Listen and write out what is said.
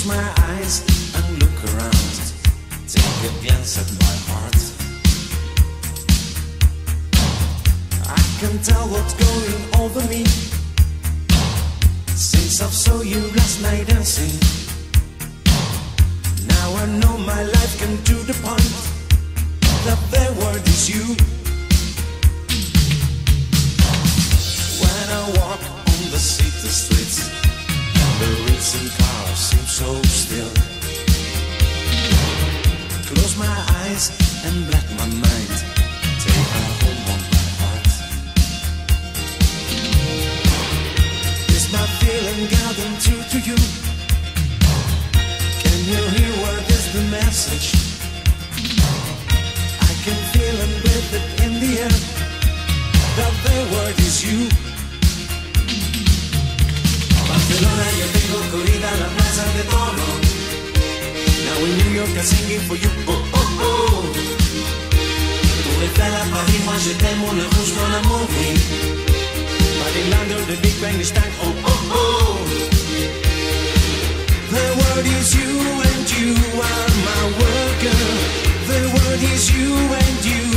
Close my eyes and look around. Take a glance at my heart. I can tell what's going over me. Since I saw you last night dancing, now I know my life can. The racing cars seem so still. Close my eyes and black my mind. Take her home on my heart. Is my feeling gathering true to you? the bottom. Now in New York, I'm singing for you. Oh, oh, oh. Ton rêve à Paris, moi je t'aime, on le rouge, mon amour, oui. Marylander, the Big Bang, Stein, oh, oh, oh. The world is you and you are my worker. The world is you and you.